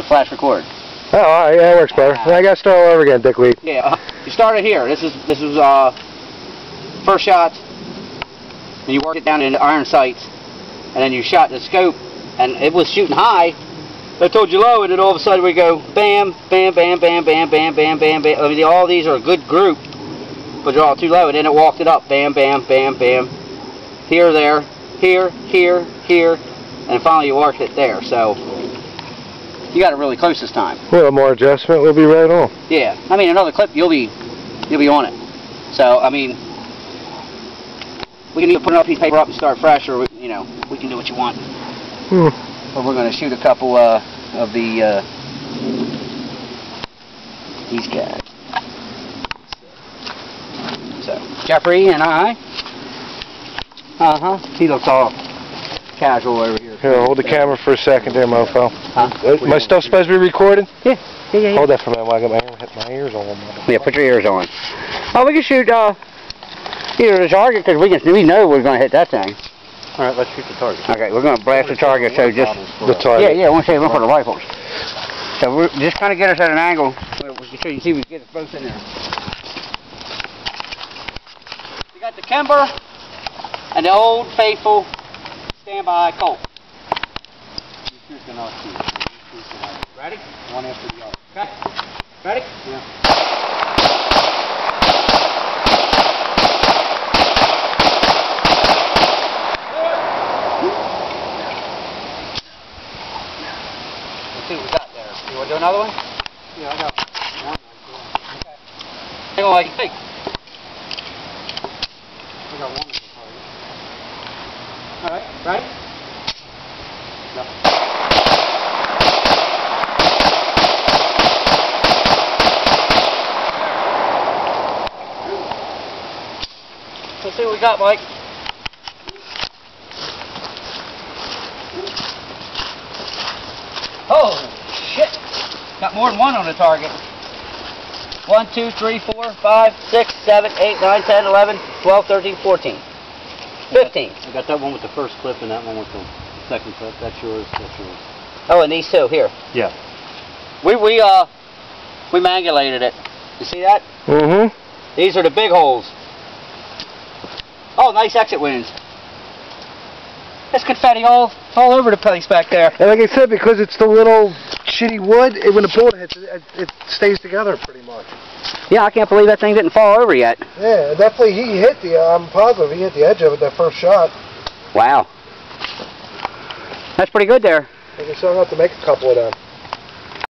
and flash record. Oh, right, yeah, that works better. Uh, I got to start all over again, dickweed. Yeah, uh, you start it here. This is this is uh first shot, and you work it down into iron sights, and then you shot the scope, and it was shooting high. I told you low, and then all of a sudden we go bam, bam, bam, bam, bam, bam, bam, bam, bam. I mean, all these are a good group, but they're all too low, and then it walked it up, bam, bam, bam, bam, here, there, here, here, here, and finally you worked it there. So you got it really close this time. A little more adjustment, we'll be right on. Yeah, I mean another clip, you'll be, you'll be on it. So I mean, we can either put another piece of paper up and start fresh, or we, you know, we can do what you want. Hmm. But we're going to shoot a couple uh, of the uh, these guys. So Jeffery and I. Uh huh. He looks all casual over here. Here, hold the camera for a second there, mofo. Huh? Uh, Am I still supposed to be recording? Yeah, yeah, yeah. Hold that for a minute while I get my, ear, my ears on. Yeah, put your ears on. Oh, we can shoot uh, either the target because we can we know we're going to hit that thing. All right, let's shoot the target. Okay, we're going to blast the target. So just The target. yeah, yeah. I want to save one for the rifles. So we're just kind of get us at an angle where we can so you can see we can get us both in there. We got the Kimber and the old faithful standby Colt. Ready? One after the other. Okay. Ready? Yeah. See what we got there. You want to do another one? Yeah, I got one. Okay. Hang on, like you think. I got one in the target. All right. Ready? Let's see what we got, Mike. Oh, shit. Got more than one on the target. 1, 2, 3, 4, 5, 6, 7, 8, 9, 10, 11, 12, 13, 14. 15. I got that one with the first clip and that one with the second clip. That's yours. That's yours. Oh, and these two here. Yeah. We we uh we mangulated it. You see that? Mm-hmm. These are the big holes. Oh, nice exit wounds. There's confetti all all over the place back there. And like I said, because it's the little shitty wood, it, when the bullet hits it, it, it stays together pretty much. Yeah, I can't believe that thing didn't fall over yet. Yeah, definitely he hit the, I'm positive he hit the edge of it that first shot. Wow. That's pretty good there. I I'm going have to make a couple of them.